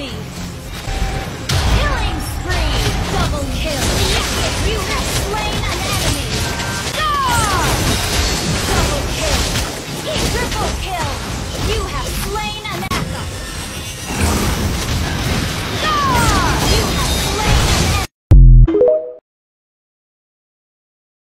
enemy.